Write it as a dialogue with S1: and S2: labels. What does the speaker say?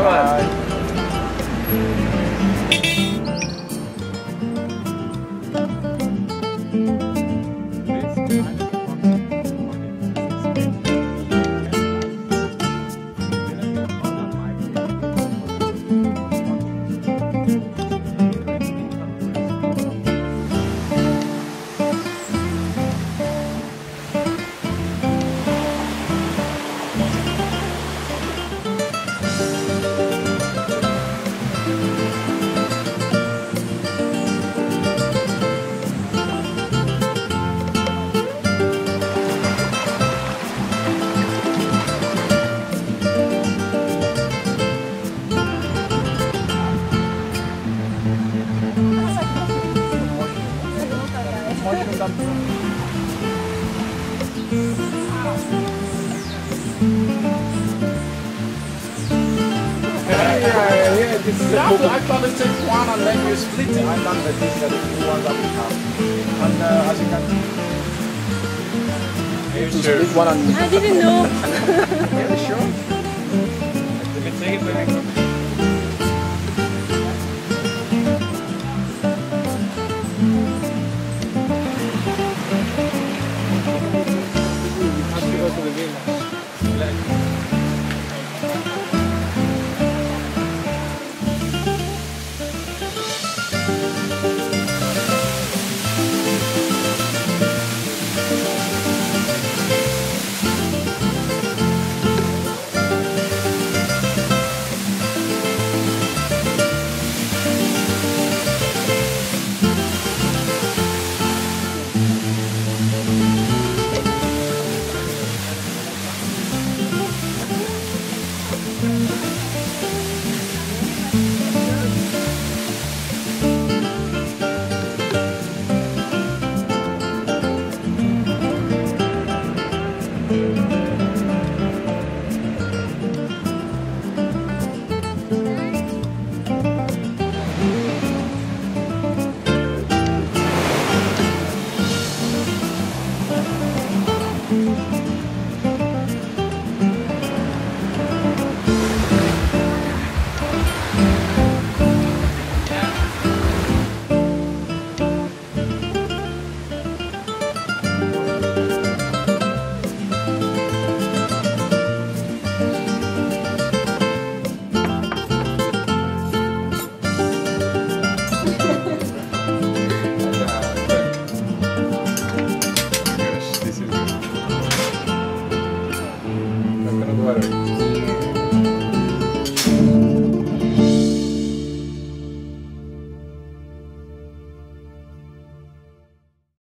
S1: Até mais. After I thought it one and then you split it. I done the this, uh, the two ones that we have. And uh, as you can see, you split one and
S2: I didn't know.